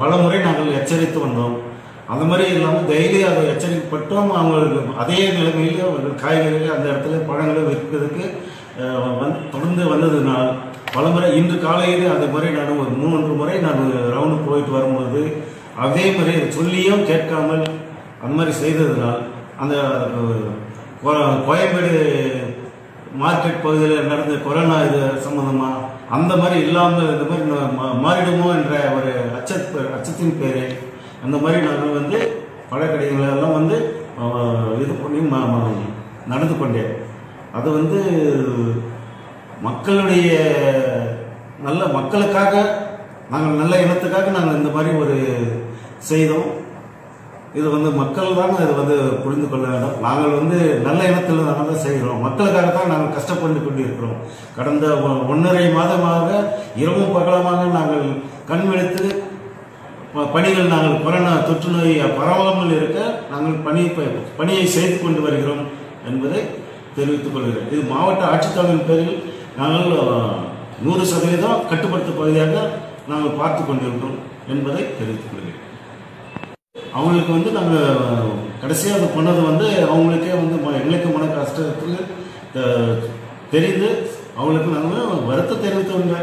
பல முறை நாங்கள் எச்சரித்து வந்தோம். அந்த மாதிரி இல்லாமல் டெய்லி அதை எச்சரிக்கப்பட்டும். அவங்களுக்கு அதே நிலைமையில் அவர்கள் காய்கறிகள் அந்த இடத்துல பழங்களை விற்பதற்கு வந்து தொடர்ந்து வந்ததுனால் பல முறை இன்று காலையில் அந்த மாதிரி நான் ஒரு மூன்று முறை நான் ரவுண்டு போயிட்டு வரும்போது அதே மாதிரி சொல்லியும் கேட்காமல் அந்த மாதிரி செய்ததுனால் அந்த கோ- கோயம்பேடு மார்க்கெட் பகுதியில் நடந்த கொரோனா இது சம்மந்தமாக அந்த மாதிரி இல்லாமல் இந்த மாதிரி மா- மாறிடுமோ என்ற ஒரு அச்ச அச்சத்தின் பேர். அந்த மாதிரி நாங்கள் வந்து பழக்கடைகளெல்லாம் வந்து இது பண்ணி நடந்து கொண்டேன். அது வந்து மக்களுடைய நல்ல மக்களுக்காக நாங்கள் நல்ல இனத்துக்காக நாங்கள் இந்த மாதிரி ஒரு செய்தோம். இது வந்து மக்கள் தான் இது வந்து புரிந்து கொள்ள வேண்டும். நாங்கள் வந்து நல்ல இனத்தில் தான் செய்கிறோம். மக்களுக்காக தான் நாங்கள் கஷ்டப்பட்டு கொண்டு இருக்கிறோம் கடந்த ஒன்றரை மாதமாக இரவும் பகலமாக நாங்கள் கண் விழித்து பணிகள் நாங்கள் கொரோனா தொற்று நோய் பரவாமல் இருக்க நாங்கள் பணி ப- பணியை செய்து கொண்டு வருகிறோம் என்பதை தெரிவித்துக் கொள்கிறேன். இது மாவட்ட ஆட்சித்தலைவரின் பேரில் நாங்கள் நூறு சதவீதம் கட்டுப்படுத்த பகுதியாக நாங்கள் பார்த்து கொண்டிருக்கிறோம் என்பதை தெரிவித்துக் கொள்கிறேன். அவங்களுக்கு வந்து நாங்கள் கடைசியாக அது பண்ணது வந்து அவங்களுக்கே வந்து ம- எங்களுக்கு மன கஷ்டத்தில் தெரிந்து அவங்களுக்கு நாங்கள் வருத்தம் தெரிவித்தவங்க.